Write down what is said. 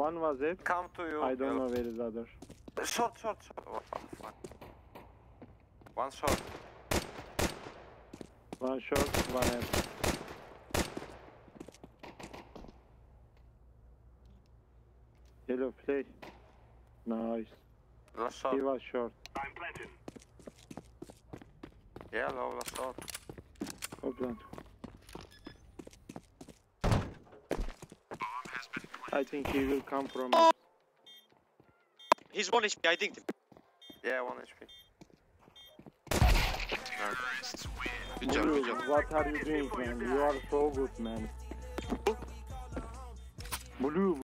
One was it. Come to you. I don't know where is other. Short, short, short. Fuck. One short. One short, one end. Yellow play. Nice. Last He short. was short. Yellow, last short. I think he will come from He's one HP, I think. Yeah, one HP. Good job, Blue, good job. what are you doing man? You are so good man. Blue,